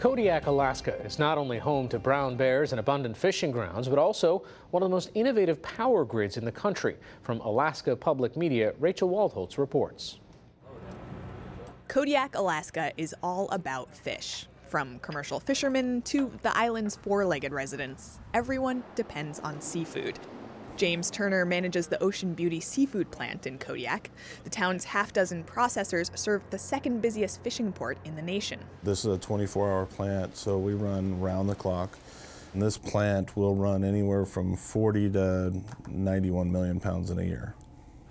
Kodiak, Alaska is not only home to brown bears and abundant fishing grounds, but also one of the most innovative power grids in the country. From Alaska Public Media, Rachel Waldholz reports. Kodiak, Alaska is all about fish. From commercial fishermen to the island's four legged residents, everyone depends on seafood. James Turner manages the Ocean Beauty seafood plant in Kodiak. The town's half dozen processors serve the second busiest fishing port in the nation. This is a 24 hour plant, so we run round the clock. And this plant will run anywhere from 40 to 91 million pounds in a year.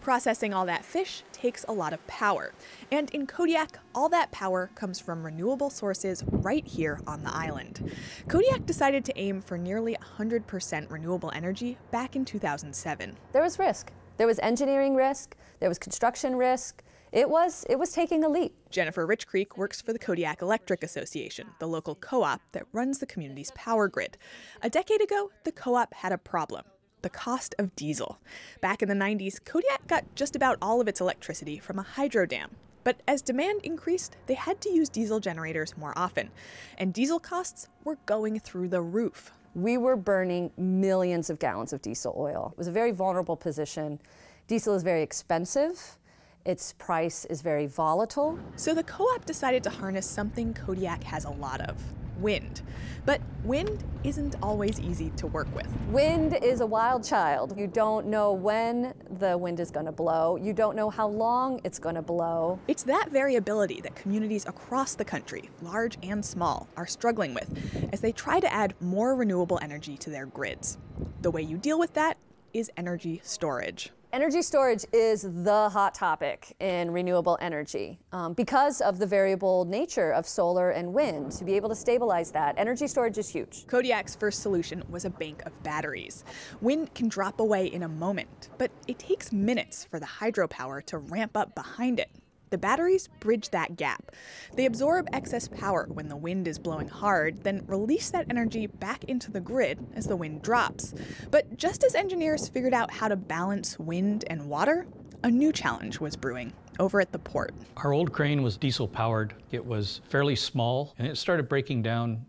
Processing all that fish takes a lot of power. And in Kodiak, all that power comes from renewable sources right here on the island. Kodiak decided to aim for nearly 100% renewable energy back in 2007. There was risk. There was engineering risk, there was construction risk. It was it was taking a leap. Jennifer Richcreek works for the Kodiak Electric Association, the local co-op that runs the community's power grid. A decade ago, the co-op had a problem the cost of diesel. Back in the 90s, Kodiak got just about all of its electricity from a hydro dam. But as demand increased, they had to use diesel generators more often, and diesel costs were going through the roof. We were burning millions of gallons of diesel oil. It was a very vulnerable position. Diesel is very expensive. Its price is very volatile. So the co op decided to harness something Kodiak has a lot of wind. But wind isn't always easy to work with. Wind is a wild child. You don't know when the wind is going to blow. You don't know how long it's going to blow. It's that variability that communities across the country, large and small, are struggling with as they try to add more renewable energy to their grids. The way you deal with that is energy storage. Energy storage is the hot topic in renewable energy um, because of the variable nature of solar and wind. To be able to stabilize that, energy storage is huge. Kodiak's first solution was a bank of batteries. Wind can drop away in a moment, but it takes minutes for the hydropower to ramp up behind it. The batteries bridge that gap. They absorb excess power when the wind is blowing hard, then release that energy back into the grid as the wind drops. But just as engineers figured out how to balance wind and water, a new challenge was brewing over at the port. Our old crane was diesel powered. It was fairly small and it started breaking down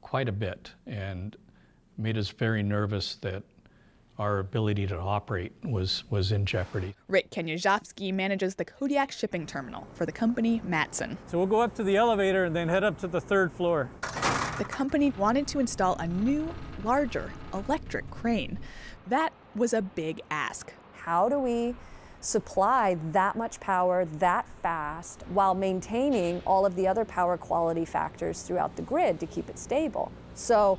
quite a bit and made us very nervous that our ability to operate was, was in jeopardy. Rick Kenyazhovsky manages the Kodiak shipping terminal for the company Matson. So we'll go up to the elevator and then head up to the third floor. The company wanted to install a new, larger electric crane. That was a big ask. How do we supply that much power that fast while maintaining all of the other power quality factors throughout the grid to keep it stable? So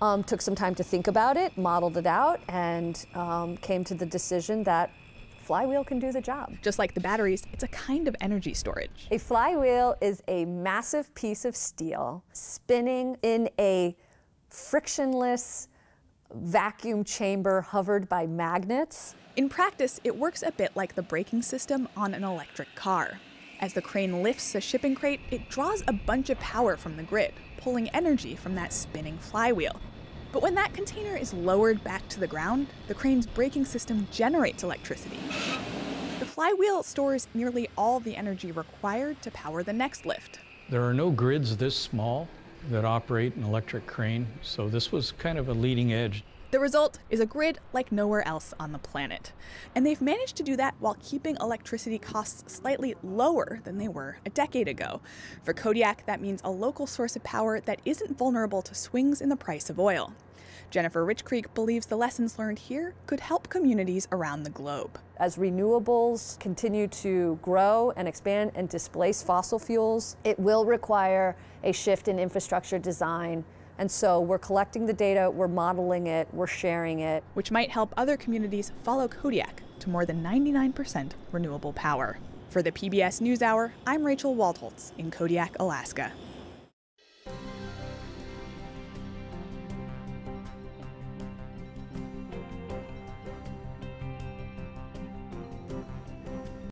um, took some time to think about it, modeled it out, and um, came to the decision that flywheel can do the job. Just like the batteries, it's a kind of energy storage. A flywheel is a massive piece of steel spinning in a frictionless vacuum chamber hovered by magnets. In practice, it works a bit like the braking system on an electric car. As the crane lifts a shipping crate, it draws a bunch of power from the grid, pulling energy from that spinning flywheel. But when that container is lowered back to the ground, the crane's braking system generates electricity. The flywheel stores nearly all the energy required to power the next lift. There are no grids this small that operate an electric crane, so this was kind of a leading edge. The result is a grid like nowhere else on the planet. And they've managed to do that while keeping electricity costs slightly lower than they were a decade ago. For Kodiak, that means a local source of power that isn't vulnerable to swings in the price of oil. Jennifer Richcreek believes the lessons learned here could help communities around the globe. As renewables continue to grow and expand and displace fossil fuels, it will require a shift in infrastructure design and so we're collecting the data, we're modeling it, we're sharing it. Which might help other communities follow Kodiak to more than 99% renewable power. For the PBS NewsHour, I'm Rachel Waldholz in Kodiak, Alaska.